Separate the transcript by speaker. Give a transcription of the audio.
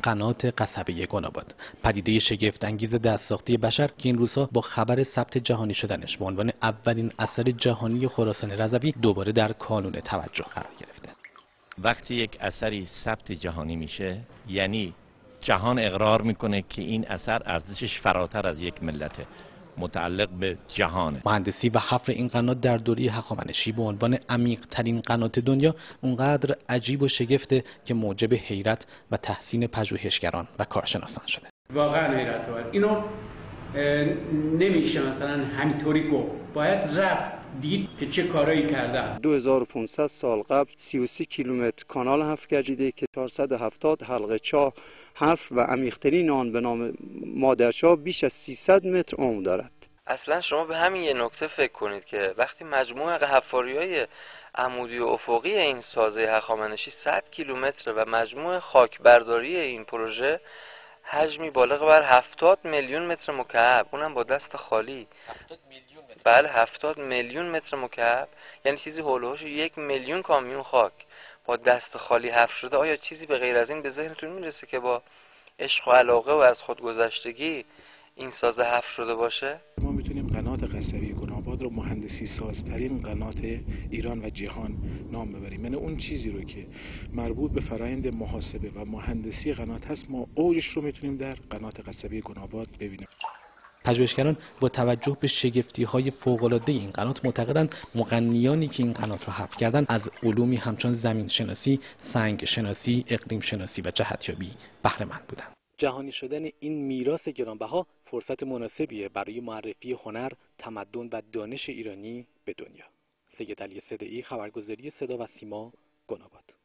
Speaker 1: قنات قصبه گناباد پدیده شگفت انگیز دستساختی بشر که این روزها با خبر ثبت جهانی شدنش به عنوان اولین اثر جهانی خراسان رضوی دوباره در کانون توجه قرار گرفته.
Speaker 2: وقتی یک اثری ثبت جهانی میشه یعنی جهان اقرار می‌کنه که این اثر ارزشش فراتر از یک ملته. متعلق به جهانه.
Speaker 1: مهندسی و حفر این قنات در دوره هخامنشی به عنوان عمیق ترین قنات دنیا اونقدر عجیب و شگفته که موجب حیرت و تحسین پژوهشگران و کارشناسان شده.
Speaker 3: واقعا حیرت آور اینو نمیشه مثلا همینطوری گفت. باید رفت دید که چه کارایی کردن.
Speaker 4: 2500 سال قبل 33 کیلومتر کانال حفر گردیده که 470 حلقه چاه حفر و عمیقترین آن به نام مادرچاه بیش از 300 متر عمق دارد.
Speaker 5: اصلا شما به همین یه نکته فکر کنید که وقتی مجموع حفاری های عمودی و افقی این سازه هخامنشی 100 کیلومتر و مجموع خاکبرداری این پروژه حجمی بالغ بر 70 میلیون متر مکعب. اونم با دست خالی. 70 میلیون متر. بله 70 میلیون متر مکعب. یعنی چیزی هولوش یک میلیون کامیون خاک. با دست خالی حفر شده آیا چیزی به غیر از این به ذهنتون می‌رسه که با عشق و علاقه و از خودگذشتگی این سازه حفر شده باشه؟
Speaker 6: ما می‌تونیم قنات قصبی گناباد رو مهندسی سازترین قنات ایران و جهان نام ببریم. یعنی اون چیزی رو که مربوط به فرایند محاسبه و مهندسی قنات هست ما اوجش رو می‌تونیم در قنات قصبی گناباد ببینیم.
Speaker 1: پژوهشگران با توجه به شگفتی های فوق این قنات معتقدند مغنیانی که این قنات را حفر کردند از علومی همچون زمین شناسی، سنگ شناسی، اقلیم شناسی و جهتیابی بهره مند بودند. جهانی شدن این میراث گرانبها فرصت مناسبیه برای معرفی هنر، تمدن و دانش ایرانی به دنیا. سید علی صدعی خبرگزاری صدا و سیما گناباد